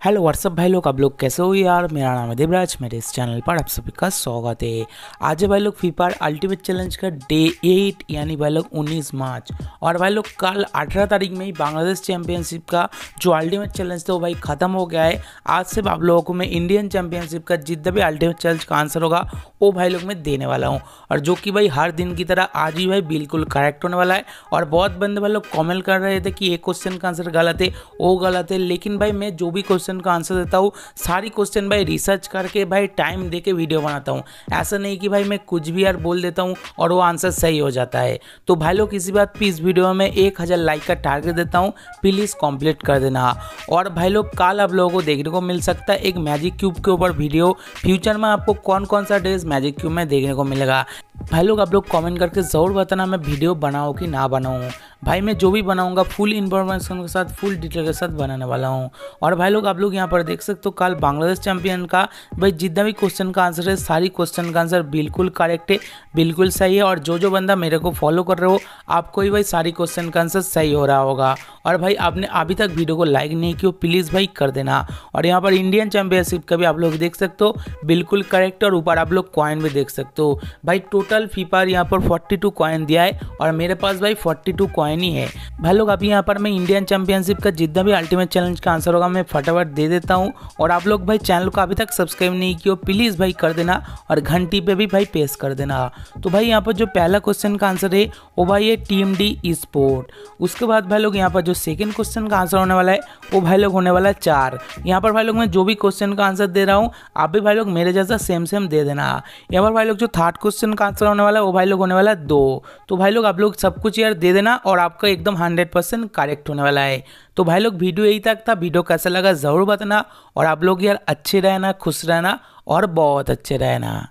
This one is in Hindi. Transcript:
हेलो व्हाट्सअप भाई लोग? आप लोग कैसे हो यार? मेरा नाम है देवराज, मेरे इस चैनल पर आप सभी का स्वागत है। आज है भाई लोग फायर अल्टीमेट चैलेंज का डे एट यानी भाई लोग 19 मार्च। और भाई लोग, कल 18 तारीख में ही बांग्लादेश चैंपियनशिप का जो अल्टीमेट चैलेंज था वो भाई ख़त्म हो गया है। आज से आप लोगों को मैं इंडियन चैंपियनशिप का जितना भी अल्टीमेट चैलेंज का आंसर होगा, वो भाई लोग मैं देने वाला हूँ। और जो कि भाई हर दिन की तरह आज ही भाई बिल्कुल करेक्ट होने वाला है। और बहुत बंदे भाई लोग कॉमेंट कर रहे थे कि एक क्वेश्चन का आंसर गलत है, वो गलत है। लेकिन भाई मैं जो भी क्वेश्चन क्वेश्चन का आंसर देता हूँ। सारी क्वेश्चन भाई रिसर्च करके भाई टाइम दे के वीडियो बनाता हूँ। ऐसा नहीं कि भाई मैं कुछ भी यार बोल देता हूँ और वो आंसर सही हो जाता है। तो भाई लोग इसी बात पर इस वीडियो में एक हज़ार लाइक का टारगेट देता हूँ। प्लीज़ कंप्लीट कर देना। और भाई लोग कल आप लोगों को देखने को मिल सकता है एक मैजिक क्यूब के ऊपर वीडियो फ्यूचर में आपको कौन कौन सा ड्रेस मैजिक क्यूब में देखने को मिलेगा? भाई लोग आप लोग कमेंट करके ज़रूर बताना मैं वीडियो बनाऊँ कि ना बनाऊँ। भाई, मैं जो भी बनाऊँगा फुल इन्फॉर्मेशन के साथ फुल डिटेल के साथ बनाने वाला हूँ। और भाई लोग, आप लोग यहाँ पर देख सकते हो, कल बांग्लादेश चैंपियन का, भाई, जितना भी क्वेश्चन का आंसर है, सारी क्वेश्चन का आंसर बिल्कुल करेक्ट है, बिल्कुल सही है। और जो जो बंदा मेरे को फॉलो कर रहे हो, आपको ही भाई, सारी क्वेश्चन का आंसर सही हो रहा होगा। और भाई, आपने अभी तक वीडियो को लाइक नहीं किया प्लीज़ भाई, कर देना। और यहाँ पर इंडियन चैंपियनशिप का भी आप लोग देख सकते हो, बिल्कुल करेक्ट और ऊपर आप लोग कॉइन भी देख सकते हो। भाई टोटल फीफार यहाँ पर 42 कॉइन दिया है, और मेरे पास भाई 42 कॉइन ही है। भाई लोग, अभी यहाँ पर मैं इंडियन चैंपियनशिप का जितना भी अल्टीमेट चैलेंज का आंसर होगा, मैं फटाफट दे देता हूँ। और आप लोग भाई चैनल को अभी तक सब्सक्राइब नहीं किया प्लीज़ भाई कर देना और घंटी पे भी भाई पेश कर देना। तो भाई यहाँ पर जो पहला क्वेश्चन का आंसर है, वो भाई है टीम डी स्पोर्ट उसके बाद भाई लोग, यहाँ पर जो सेकेंड क्वेश्चन का आंसर होने वाला है, वो भाई लोग होने वाला है चार। यहाँ पर भाई लोग, मैं जो भी क्वेश्चन का आंसर दे रहा हूँ, आप भी भाई लोग मेरे जैसा सेम सेम दे देना। यहाँ पर भाई लोग, जो थर्ड क्वेश्चन का आंसर होने वाला है, वो भाई लोग होने वाला है दो। तो भाई लोग, आप लोग सब कुछ यार दे देना और आपका एकदम हंड्रेड परसेंट करेक्ट होने वाला है। तो भाई लोग, वीडियो यही तक था। वीडियो कैसा लगा ज़रूर बताना। और आप लोग यार अच्छे रहना, खुश रहना और बहुत अच्छे रहना।